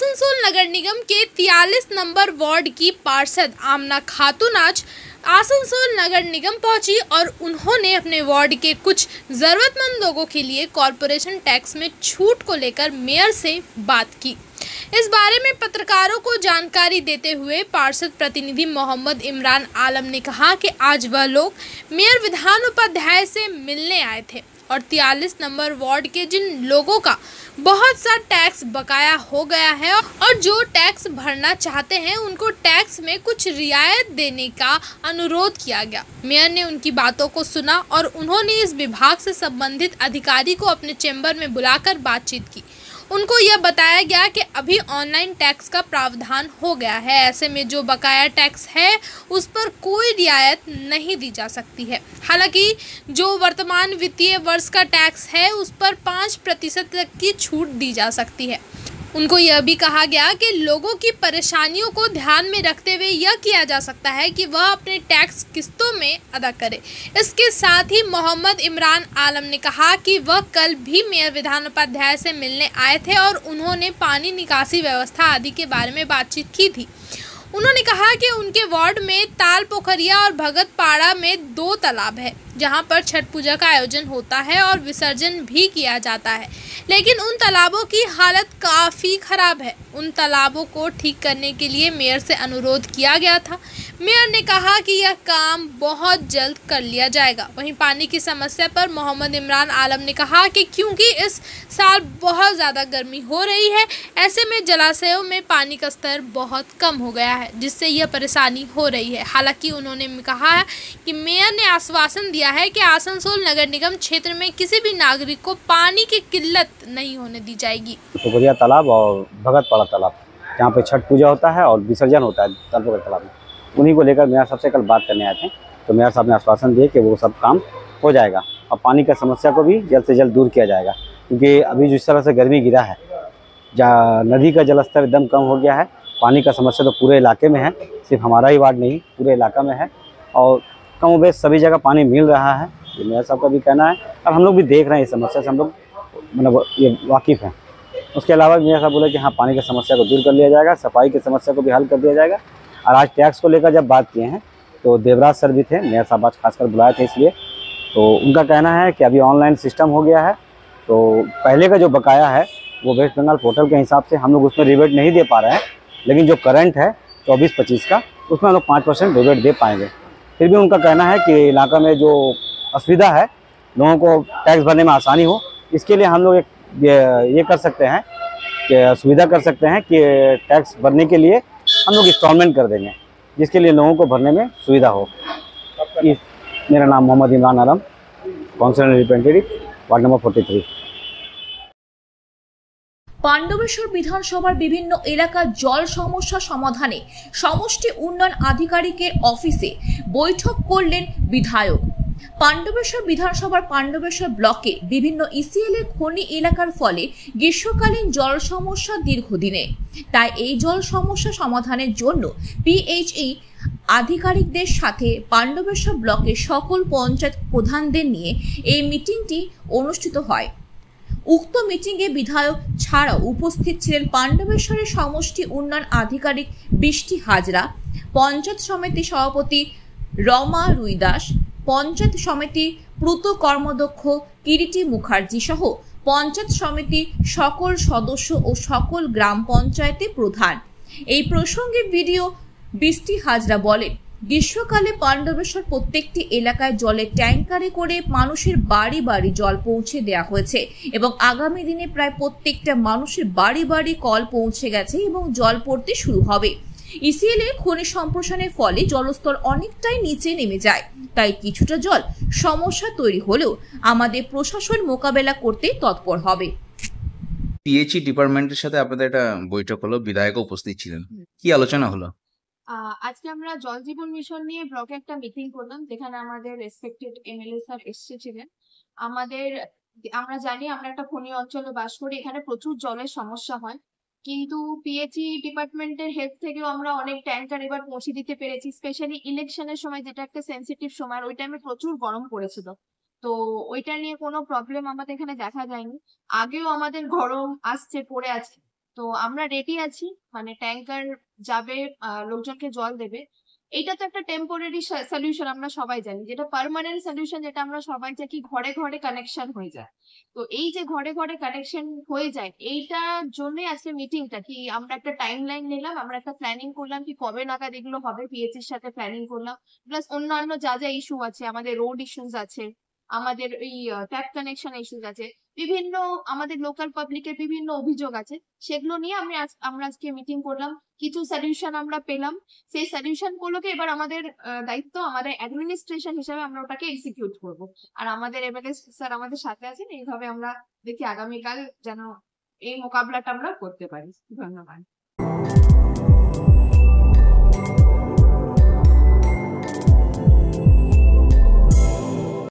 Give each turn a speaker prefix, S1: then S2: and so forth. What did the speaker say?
S1: आसनसोल नगर निगम के 43 number ward की पार्षद आमना खातून आज आसनसोल नगर निगम पहुँची और उन्होंने अपने वार्ड के कुछ ज़रूरतमंद लोगों के लिए कॉरपोरेशन टैक्स में छूट को लेकर मेयर से बात की। इस बारे में पत्रकारों को जानकारी देते हुए पार्षद प्रतिनिधि मोहम्मद इमरान आलम ने कहा कि आज वह लोग मेयर विधान उपाध्याय से मिलने आए थे। और 43 नंबर वार्ड के जिन लोगों का बहुत सा टैक्स बकाया हो गया है और जो टैक्स भरना चाहते हैं, उनको टैक्स में कुछ रियायत देने का अनुरोध किया गया। मेयर ने उनकी बातों को सुना और उन्होंने इस विभाग से संबंधित अधिकारी को अपने चैम्बर में बुलाकर बातचीत की। उनको यह बताया गया कि अभी ऑनलाइन टैक्स का प्रावधान हो गया है। ऐसे में जो बकाया टैक्स है, उस पर कोई रियायत नहीं दी जा सकती है। हालाँकि, जो वर्तमान वित्तीय वर्ष का टैक्स है, उस पर पाँच प्रतिशत तक की छूट दी जा सकती है। उनको यह भी कहा गया कि लोगों की परेशानियों को ध्यान में रखते हुए यह किया जा सकता है कि वह अपने टैक्स किस्तों में अदा करे। इसके साथ ही मोहम्मद इमरान आलम ने कहा कि वह कल भी मेयर विधान उपाध्याय से मिलने आए थे और उन्होंने पानी निकासी व्यवस्था आदि के बारे में बातचीत की थी। उन्होंने कहा कि उनके वार्ड में ताल पोखरिया और भगत पाड़ा में दो तालाब है, जहाँ पर छठ पूजा का आयोजन होता है और विसर्जन भी किया जाता है। लेकिन उन तालाबों की हालत काफ़ी ख़राब है। उन तालाबों को ठीक करने के लिए मेयर से अनुरोध किया गया था। मेयर ने कहा कि यह काम बहुत जल्द कर लिया जाएगा। वहीं पानी की समस्या पर मोहम्मद इमरान आलम ने कहा कि क्योंकि इस साल बहुत ज़्यादा गर्मी हो रही है, ऐसे में जलाशयों में पानी का स्तर बहुत कम हो गया है, जिससे यह परेशानी हो रही है। हालाँकि उन्होंने कहा है कि मेयर ने आश्वासन दिया है कि आसनसोल नगर निगम क्षेत्र में किसी भी नागरिक को पानी की किल्लत नहीं होने दी जाएगी।
S2: पोखरिया तालाब और भगतपाड़ा तालाब यहाँ पे छठ पूजा होता है और विसर्जन होता है तालाब। में उन्हीं को लेकर मेयर साहब से कल बात करने आए थे। तो मेयर साहब ने आश्वासन दिए कि वो सब काम हो जाएगा। और पानी का समस्या को भी जल्द से जल्द दूर किया जाएगा। क्योंकि अभी जिस तरह से गर्मी गिरा है नदी का जलस्तर एकदम कम हो गया है, पानी का समस्या तो पूरे इलाके में है, सिर्फ़ हमारा ही वार्ड नहीं, पूरे इलाका में है। और कम बेश सभी जगह पानी मिल रहा है, ये मेयर साहब का भी कहना है। और हम लोग भी देख रहे हैं इस समस्या से, हम लोग मतलब ये वाकिफ़ हैं। उसके अलावा मेयर साहब बोले कि हाँ पानी की समस्या को दूर कर लिया जाएगा, सफ़ाई की समस्या को भी हल कर दिया जाएगा। और आज टैक्स को लेकर जब बात किए हैं तो देवराज सर भी थे मेयर साहब आज खासकर बुलाए थे इसलिए। तो उनका कहना है कि अभी ऑनलाइन सिस्टम हो गया है तो पहले का जो बकाया है वो वेस्ट बंगाल पोर्टल के हिसाब से हम लोग उसमें रिबेट नहीं दे पा रहे हैं लेकिन जो करंट है चौबीस पच्चीस का उसमें हम लोग पाँच परसेंट रिबेट दे पाएँगे। फिर भी उनका कहना है कि इलाका में जो असुविधा है लोगों को टैक्स भरने में आसानी हो इसके लिए हम लोग एक ये, कर सकते हैं सुविधा कर सकते हैं कि टैक्स भरने के लिए हम लोग इंस्टॉलमेंट कर देंगे जिसके लिए लोगों को भरने में सुविधा हो इस मेरा नाम Mohammad Imran Alam councillor representative ward number forty three
S3: Pandaveshwar বিধানসভার বিভিন্ন এলাকার জল সমস্যা সমাধানে সমষ্টি উন্নয়ন আধিকারিকের অফিসে বৈঠক করলেন বিধায়ক পাণ্ডবেশ্বর বিধানসভার পাণ্ডবেশ্বর ব্লকে বিভিন্ন ইসিএল এর খনি এলাকার ফলে গ্রীষ্মকালীন জল সমস্যা দীর্ঘদিনে। তাই এই জল সমস্যা সমাধানের জন্য পিএইচই আধিকারিকদের সাথে পাণ্ডবেশ্বর ব্লকের সকল পঞ্চায়েত প্রধানদের নিয়ে এই মিটিংটি অনুষ্ঠিত হয়। উক্ত মিটিংয়ে বিধায়ক ছাড়াও উপস্থিত ছিলেন পাণ্ডবেশ্বরের সমষ্টি উন্নয়ন আধিকারিক বৃষ্টি হাজরা, পঞ্চায়েত সমিতি সভাপতি রমা রুইদাস পঞ্চায়েত সমিতি প্রুত কর্মদক্ষ কিরিটি মুখার্জি সহ পঞ্চায়েত সমিতি সকল সদস্য ও সকল গ্রাম পঞ্চায়েতে প্রধান। এই প্রসঙ্গে ভিডিও বৃষ্টি হাজরা বলেন, গ্রীষ্মকালে পাণ্ডবেশ্বর প্রত্যেকটি এলাকায় জলের ট্যাঙ্কারে করে মানুষের বাড়ি বাড়ি জল পৌঁছে দেওয়া হয়েছে এবং আগামী দিনে প্রায় প্রত্যেকটা মানুষের বাড়ি বাড়ি কল পৌঁছে গেছে এবং জল পড়তে শুরু হবে। ইসিএল এর খনি সম্প্রসারণের ফলে জলস্তর অনেকটাই নিচে নেমে যায়। তাই কিছুটা জল সমস্যা তৈরি হলেও আমাদের প্রশাসন মোকাবেলা করতে তৎপর হবে।
S4: পিএইচই ডিপার্টমেন্টের সাথে আপনাদের একটা বৈঠক হলো বিধায়ক উপস্থিত ছিলেন। কি আলোচনা হলো?
S5: আহ, আজকে আমরা জল জীবন মিশন নিয়ে ব্লকে একটা মিটিং করলাম যেখানে আমাদের রেসপেক্টেড এমএলএ স্যার এসেছিলেন। আমাদের আমরা জানি আমরা একটা খনি অঞ্চলে বাস করি এখানে প্রচুর জলের সমস্যা হয়। কিন্তু পিএইচই ডিপার্টমেন্টের হেল্প থেকেও আমরা অনেক ট্যাঙ্কার এবার পৌঁছে দিতে পেরেছি স্পেশালি ইলেকশনের সময় যেটা একটা সেন্সিটিভ সময় ওই টাইমে প্রচুর গরম পড়েছিল। তো ওইটা নিয়ে কোনো প্রবলেম আমাদের এখানে দেখা যায়নি। আগেও আমাদের গরম আসছে, পড়ে আছে। তো আমরা রেডি আছি মানে ট্যাঙ্কার যাবে লোকজনকে জল দেবে। এইটা তো একটা টেম্পোরারি সলিউশন আমরা সবাই জানি। যেটা পার্মানেন্ট সলিউশন যেটা আমরা সবাই চাই কি ঘরে ঘরে কানেকশন হয়ে যায়। তো এই যে ঘরে ঘরে কানেকশন হয়ে যায়, এইটার জন্যই আজকে মিটিংটা কি আমরা একটা টাইম লাইন নিলাম, আমরা একটা প্ল্যানিং করলাম কি কবে নাগাদ এগুলো হবে পিএইচ এর সাথে প্ল্যানিং করলাম। প্লাস অন্যান্য যা যা ইস্যু আছে, আমাদের রোড ইস্যুস আছে, আমাদের এই ট্যাপ কানেকশন ইস্যুস আছে। বিভিন্ন আমাদের লোকাল পাবলিকের বিভিন্ন অভিযোগ আছে, সেগুলো নিয়ে আমি আমরা আজকে মিটিং করলাম। কিছু সলিউশন আমরা পেলাম। সেই সলিউশন গুলোকে এবার আমাদের দায়িত্ব আমাদের অ্যাডমিনিস্ট্রেশন হিসেবে আমরা ওটাকে এক্সিকিউট করব। আর আমাদের এমএলএ স্যার আমাদের সাথে আছেন, এইভাবে আমরা দেখি আগামীকাল যেন এই মোকাবিলাটা আমরা করতে পারি। ধন্যবাদ।